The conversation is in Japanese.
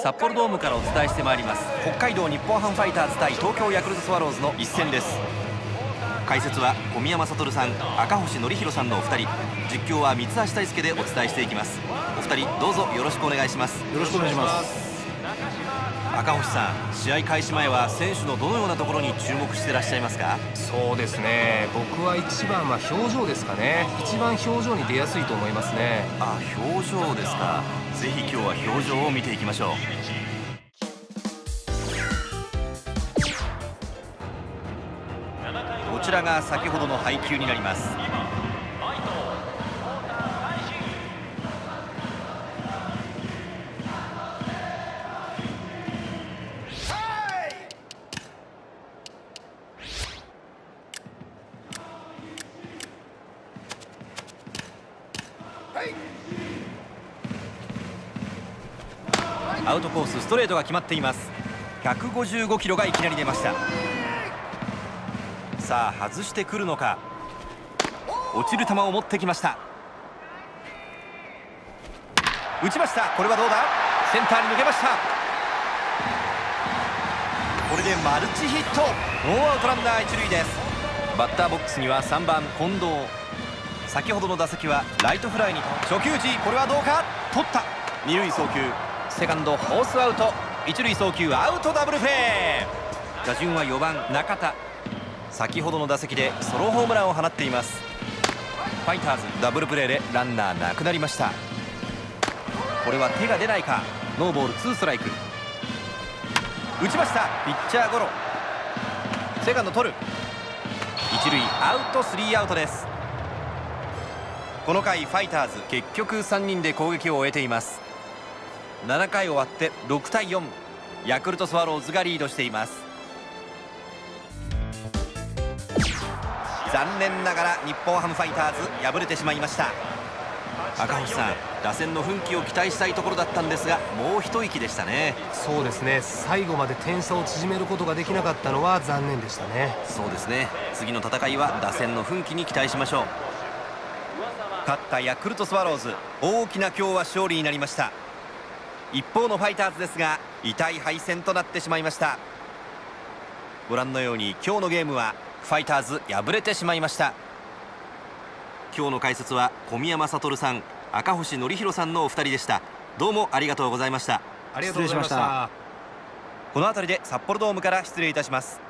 札幌ドームからお伝えしてまいります。北海道日本ハムファイターズ対東京ヤクルトスワローズの一戦です。解説は小宮山悟さん赤星則弘さんのお二人。実況は三橋大輔でお伝えしていきます。お二人どうぞよろしくお願いします。よろしくお願いします。赤星さん試合開始前は選手のどのようなところに注目してらっしゃいますか？そうですね。僕は一番は表情ですかね。一番表情に出やすいと思いますね。あ表情ですか。ぜひ今日は表情を見ていきましょう。こちらが先ほどの配球になりますアウトコースストレートが決まっています。155キロがいきなり出ました。さあ外してくるのか。落ちる球を持ってきました。打ちました。これはどうだ？センターに抜けました。これでマルチヒット。ノーアウトランナー一塁です。バッターボックスには3番近藤。先ほどの打席はライトフライに初球時これはどうか？取った。二塁送球。セカンドホースアウト。一塁送球アウトダブルプレー。打順は4番中田。先ほどの打席でソロホームランを放っています。ファイターズダブルプレーでランナーなくなりました。これは手が出ないか？ノーボール2ストライク。打ちましたピッチャーゴロ。セカンド取る。一塁アウト3アウトです。この回ファイターズ結局3人で攻撃を終えています。7回終わって6対4ヤクルトスワローズがリードしています。残念ながら日本ハムファイターズ敗れてしまいました。赤星さん打線の奮起を期待したいところだったんですがもう一息でしたね。そうですね。最後まで点差を縮めることができなかったのは残念でしたね。そうですね。次の戦いは打線の奮起に期待しましょう勝ったヤクルトスワローズ大きな今日は勝利になりました。一方のファイターズですが痛い敗戦となってしまいました。ご覧のように今日のゲームはファイターズ敗れてしまいました。今日の解説は小宮山悟さん赤星則弘さんのお二人でした。どうもありがとうございました。ありがとうございました。この辺りで札幌ドームから失礼いたします